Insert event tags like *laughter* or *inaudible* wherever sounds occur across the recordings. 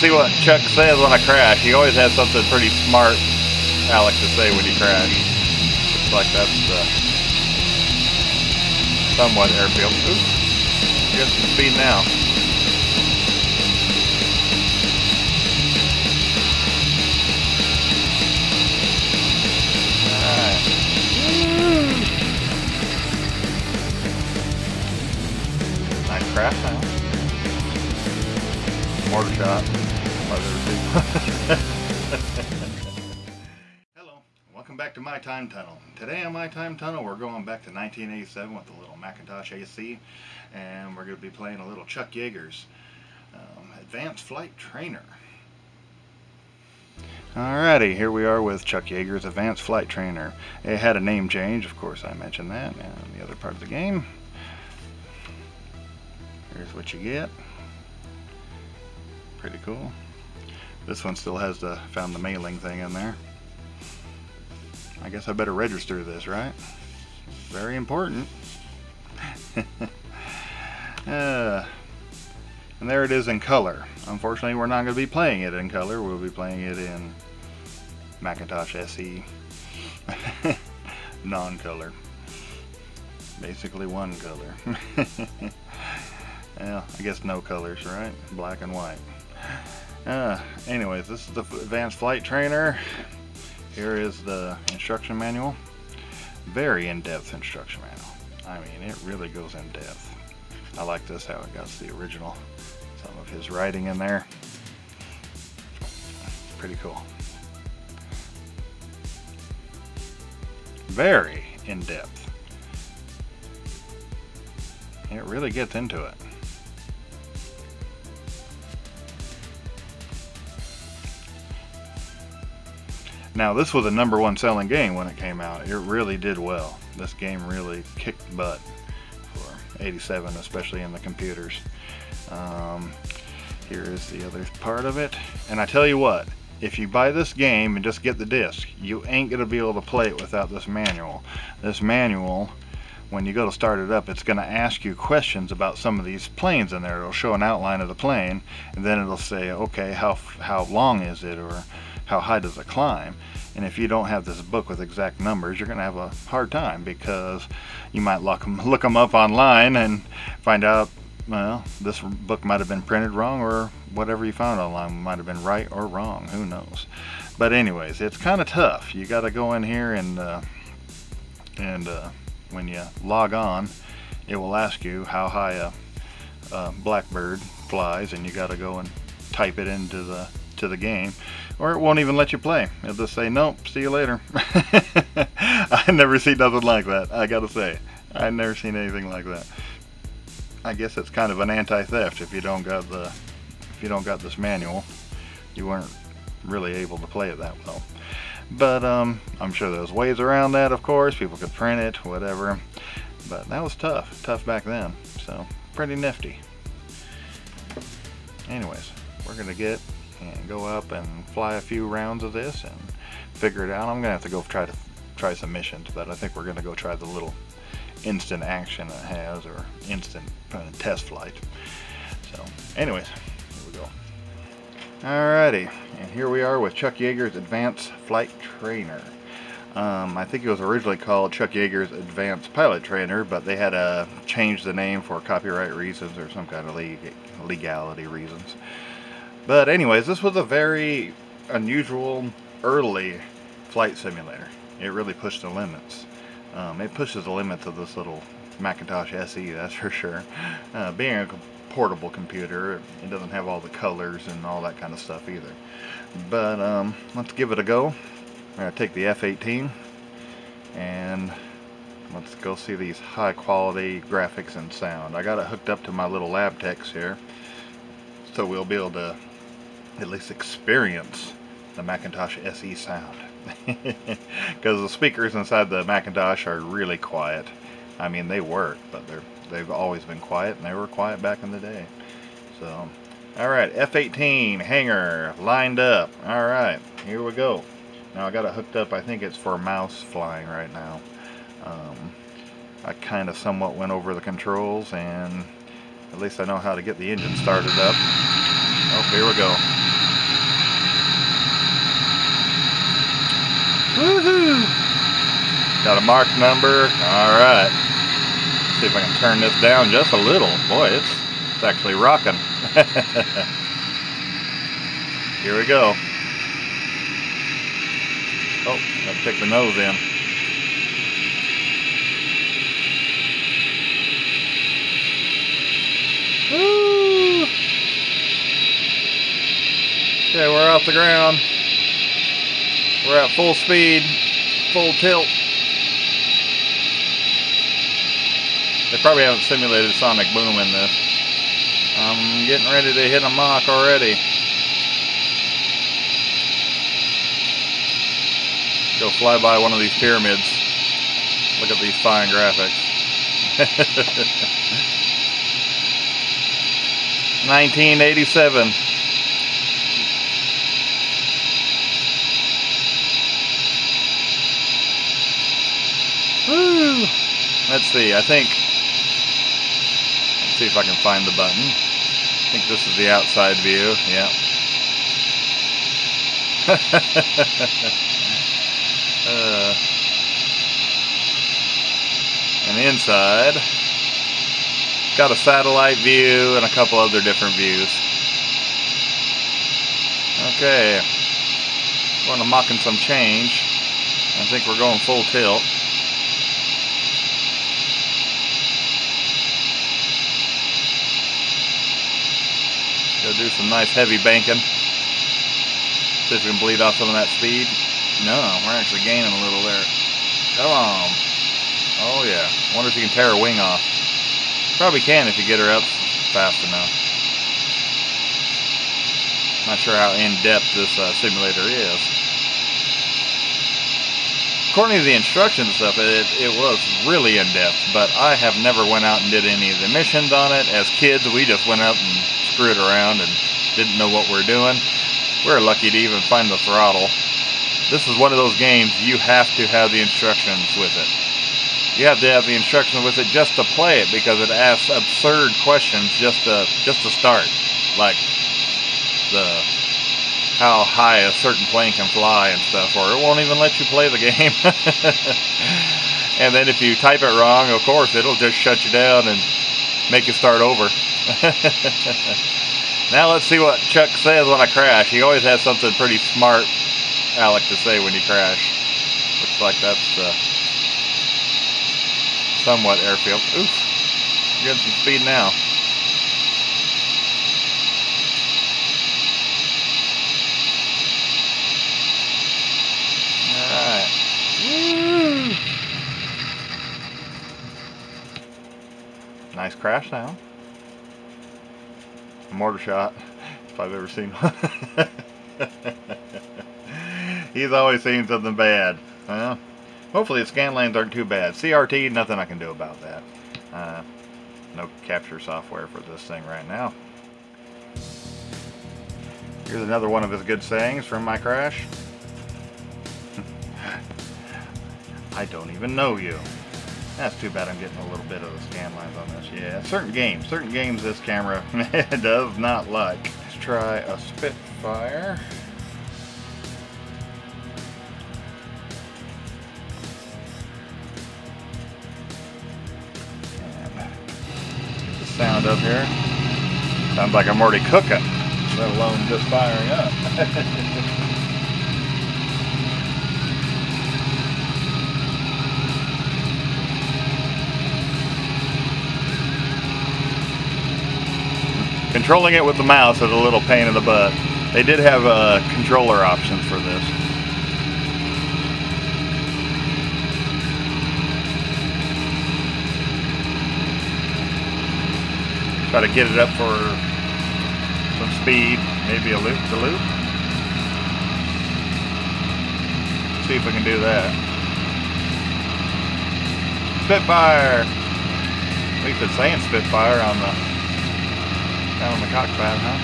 See what Chuck says when I crash. He always has something pretty smart, Alex, to say when you crash. Looks like that's somewhat airfield. Ooh, get some speed now. Nice crash now. Mortar shot. *laughs* Hello, welcome back to My Time Tunnel. Today on My Time Tunnel we're going back to 1987 with the little Macintosh SE and we're going to be playing a little Chuck Yeager's um, Advanced Flight Trainer. Alrighty, here we are with Chuck Yeager's Advanced Flight Trainer. It had a name change, of course I mentioned that, and the other part of the game. Here's what you get. Pretty cool. This one still has the found the mailing thing in there. I guess I better register this, right? Very important. *laughs* uh, and there it is in color. Unfortunately, we're not going to be playing it in color. We'll be playing it in Macintosh SE *laughs* non-color. Basically one color. *laughs* well, I guess no colors, right? Black and white. Uh, anyways, this is the Advanced Flight Trainer. Here is the instruction manual. Very in-depth instruction manual. I mean, it really goes in depth. I like this, how it got the original, some of his writing in there. Pretty cool. Very in-depth. It really gets into it. Now this was a number one selling game when it came out. It really did well. This game really kicked butt for 87, especially in the computers. Um, here is the other part of it. And I tell you what, if you buy this game and just get the disc, you ain't to be able to play it without this manual. This manual, when you go to start it up, it's going to ask you questions about some of these planes in there. It'll show an outline of the plane, and then it'll say, okay, how, how long is it, or how high does it climb? And if you don't have this book with exact numbers, you're going to have a hard time because you might look them, look them up online and find out, well, this book might have been printed wrong or whatever you found online might have been right or wrong. Who knows? But anyways, it's kind of tough. You got to go in here and uh, and uh, when you log on, it will ask you how high a, a blackbird flies, and you got to go and type it into the to the game or it won't even let you play. It'll just say, nope, see you later. *laughs* I never seen nothing like that, I gotta say. I've never seen anything like that. I guess it's kind of an anti-theft if you don't got the if you don't got this manual. You weren't really able to play it that well. But um, I'm sure there's ways around that, of course. People could print it, whatever. But that was tough, tough back then. So pretty nifty. Anyways, we're gonna get and go up and fly a few rounds of this and figure it out. I'm gonna have to go try to try some missions, but I think we're gonna go try the little instant action it has or instant uh, test flight. So, anyways. Alrighty, and here we are with Chuck Yeager's Advanced Flight Trainer. Um, I think it was originally called Chuck Yeager's Advanced Pilot Trainer, but they had to change the name for copyright reasons or some kind of legality reasons. But anyways, this was a very unusual early flight simulator. It really pushed the limits. Um, it pushes the limits of this little Macintosh SE, that's *laughs* for sure. Uh, being a portable computer, it doesn't have all the colors and all that kind of stuff either. But um, let's give it a go. I'm going to take the F-18 and let's go see these high quality graphics and sound. I got it hooked up to my little Labtex here so we'll be able to at least experience the Macintosh SE sound. *laughs* Because the speakers inside the Macintosh are really quiet. I mean, they work, but they're they've always been quiet, and they were quiet back in the day. So, all right, F-18 hangar lined up. All right, here we go. Now I got it hooked up. I think it's for mouse flying right now. Um, I kind of somewhat went over the controls, and at least I know how to get the engine started up. Oh, here we go. Woohoo! Got a marked number. All right. See if I can turn this down just a little. Boy, it's, it's actually rocking. *laughs* Here we go. Oh, gotta pick the nose in. Woo! Okay, we're off the ground. We're at full speed, full tilt. They probably haven't simulated sonic boom in this. I'm getting ready to hit a Mach already. Go fly by one of these pyramids. Look at these fine graphics. *laughs* 1987. Woo! Let's see, I think, see if I can find the button. I think this is the outside view, yeah. *laughs* uh, and inside, got a satellite view and a couple other different views. Okay, going to Maching some change. I think we're going full tilt. Go do some nice heavy banking. See if we can bleed off some of that speed. No, we're actually gaining a little there. Come on. Oh yeah. Wonder if you can tear a wing off. Probably can if you get her up fast enough. Not sure how in-depth this uh, simulator is. According to the instructions and stuff, it, it was really in-depth, but I have never went out and did any of the missions on it. As kids, we just went out and screwed around and didn't know what we're doing. We're lucky to even find the throttle. This is one of those games you have to have the instructions with it. You have to have the instructions with it just to play it because it asks absurd questions just to just to start, like the how high a certain plane can fly and stuff, or it won't even let you play the game. *laughs* and then if you type it wrong, of course, it'll just shut you down and make you start over. *laughs* now let's see what Chuck says when I crash. He always has something pretty smart, Alec, to say when you crash. Looks like that's uh, somewhat airfield. Oof, getting some speed now. Alright. Woo! Nice crash now. Mortar shot, *laughs* if I've ever seen one. *laughs* He's always seen something bad. Well, hopefully the scan lanes aren't too bad. CRT, nothing I can do about that. Uh, no capture software for this thing right now. Here's another one of his good sayings from my crash. *laughs* I don't even know you. That's too bad I'm getting a little bit of the scan lines on this. Yeah, certain games, certain games this camera *laughs* does not like. Let's try a Spitfire. Get the sound up here. Sounds like I'm already cooking, let alone just firing up. *laughs* Controlling it with the mouse is a little pain in the butt. They did have a controller option for this. Try to get it up for some speed, maybe a loop to loop. See if we can do that. Spitfire! At least it's saying Spitfire on the down on the cockpit, huh?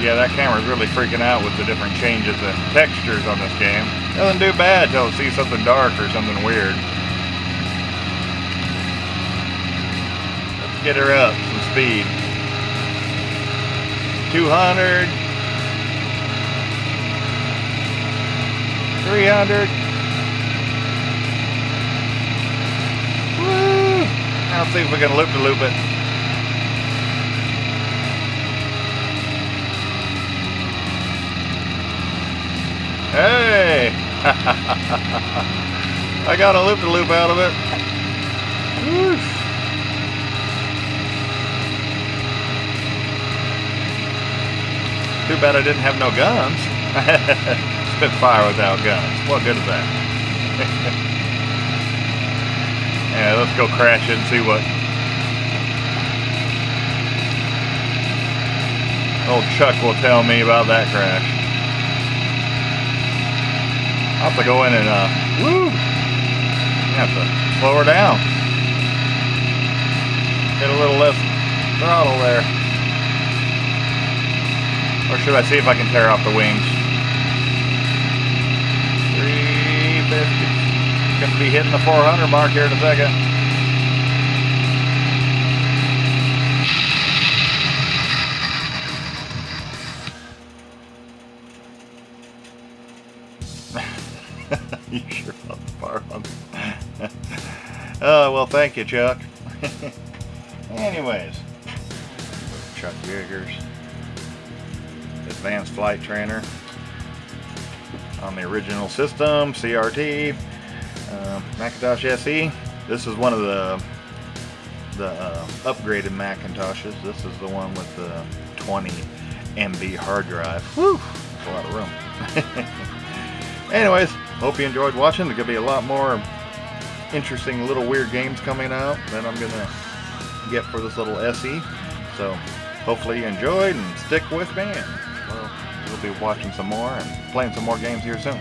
Yeah, that camera's really freaking out with the different changes and textures on this game. Doesn't do bad till it sees something dark or something weird. Let's get her up some speed. 200. 300. Woo! Now see if we can loop-de-loop it. Hey! *laughs* I got a loop-de-loop out of it. Too bad I didn't have no guns. *laughs* Spitfire without guns. What good is that? *laughs* yeah, let's go crash it and see what old Chuck will tell me about that crash. I'll have to go in and, uh, woo! Have to slow her down. Get a little less throttle there. Or should I see if I can tear off the wings? 350. Gonna be hitting the 400 mark here in a second. *laughs* you sure on far on. oh, well, thank you, Chuck. *laughs* Anyways, Chuck Yeager's, Advanced Flight Trainer on the original system, CRT, uh, Macintosh SE. This is one of the the uh, upgraded Macintoshes. This is the one with the 20 MB hard drive. Whew, that's a lot of room. *laughs* Anyways, hope you enjoyed watching. There's to be a lot more interesting little weird games coming out that I'm going to get for this little SE. So hopefully you enjoyed and stick with me. And well, we'll be watching some more and playing some more games here soon.